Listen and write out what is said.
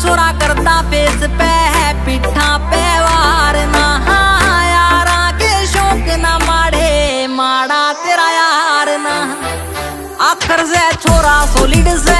छोरा करता पेस पे है, पिठा पे वार ना। हाँ यारा, के शौक ना माड़े माड़ा तेरा यार ना। आखर से छोरा सोलिड से